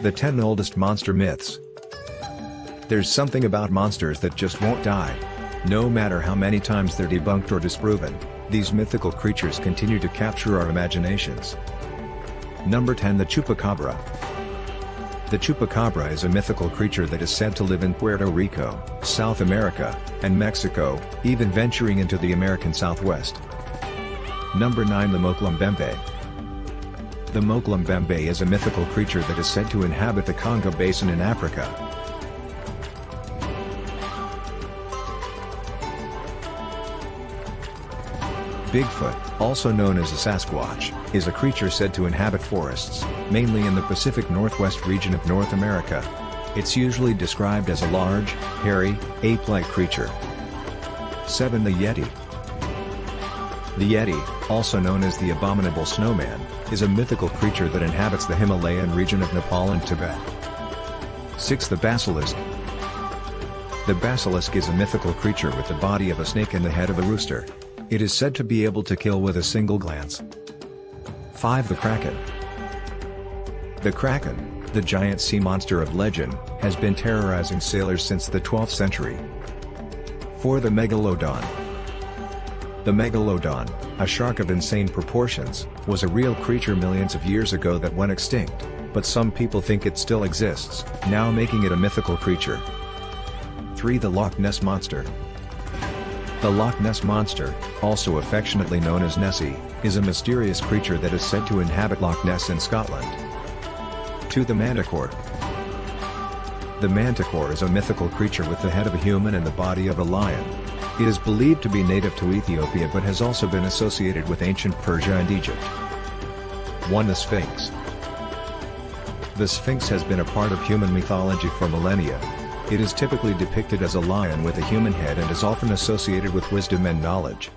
The 10 Oldest Monster Myths There's something about monsters that just won't die. No matter how many times they're debunked or disproven, these mythical creatures continue to capture our imaginations. Number 10 The Chupacabra The Chupacabra is a mythical creature that is said to live in Puerto Rico, South America, and Mexico, even venturing into the American Southwest. Number 9 The Mokele-mbembe The Mokele-mbembe is a mythical creature that is said to inhabit the Congo Basin in Africa. Bigfoot, also known as a Sasquatch, is a creature said to inhabit forests, mainly in the Pacific Northwest region of North America. It's usually described as a large, hairy, ape-like creature. 7. The Yeti The Yeti, also known as the Abominable Snowman, is a mythical creature that inhabits the Himalayan region of Nepal and Tibet. 6. The Basilisk The basilisk is a mythical creature with the body of a snake and the head of a rooster. It is said to be able to kill with a single glance. 5. The Kraken The Kraken, the giant sea monster of legend, has been terrorizing sailors since the 12th century. 4. The Megalodon The Megalodon, a shark of insane proportions, was a real creature millions of years ago that went extinct, but some people think it still exists, now making it a mythical creature. 3. The Loch Ness Monster the Loch Ness Monster, also affectionately known as Nessie, is a mysterious creature that is said to inhabit Loch Ness in Scotland. 2. The Manticore The Manticore is a mythical creature with the head of a human and the body of a lion. It is believed to be native to Ethiopia but has also been associated with ancient Persia and Egypt. 1. The Sphinx The Sphinx has been a part of human mythology for millennia, it is typically depicted as a lion with a human head and is often associated with wisdom and knowledge.